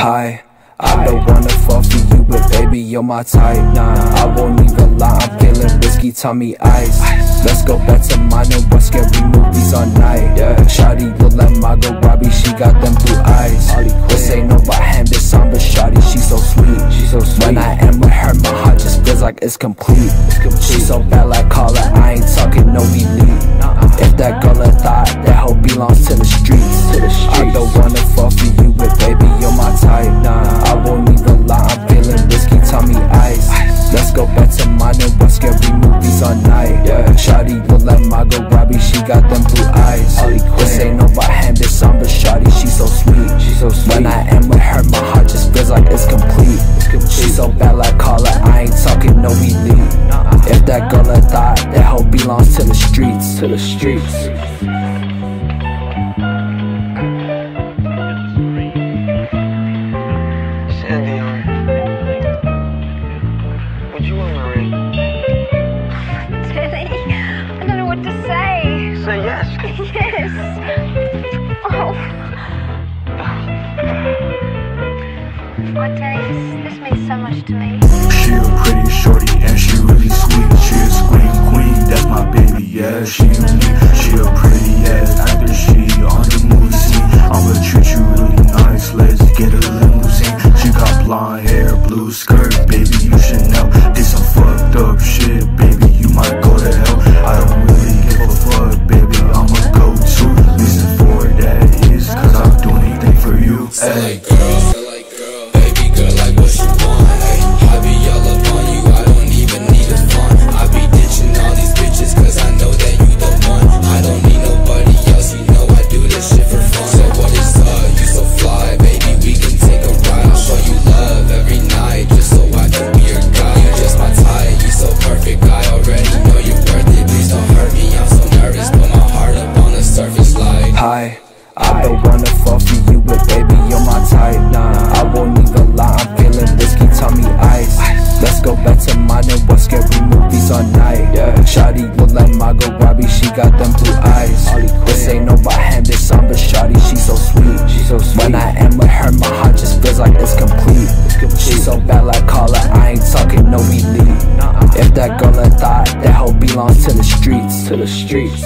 Hi, I don't wanna fall for you, but baby, you're my type. Nah, I won't even lie, I'm feeling whiskey, Tommy Ice. Let's go back to mine and watch scary movies all night. Yeah, Shawty look like Margot Robbie, she got them blue eyes. This ain't no Brockhampton song, but Shawty, she so sweet. She so sweet. When I am with her, my heart just feels like it's complete. It's complete. She so bad like Carla, I ain't talking no elite. If that girl a thought, Margot Robbie, she got them blue eyes. This ain't no Brockhampton but Shawty, she so sweet. She so sweet. When I am with her, my heart just feels like it's complete. It's complete. She so bad like Carla, I ain't talking no elite. If that girl a thought, that hoe belongs to the streets. To the streets. Teddy, this, so much to me. She a pretty shorty and she really sweet. She a scream queen, that's my baby, yeah, she unique. I don't wanna fall for you, but baby, you're my type. Nah, I won't even lie, I'm feeling whiskey, Tommy Ice. Let's go back to mine and watch scary movies all night. Yeah, Shawty look like Margot Robbie, she got them blue eyes. This ain't no Brockhampton song, but Shawty, she so sweet. She so sweet. When I am with her, my heart just feels like it's complete. She so bad like Carla, I ain't talking no elite. If that girl a thought, that hoe belongs to the streets. To the streets.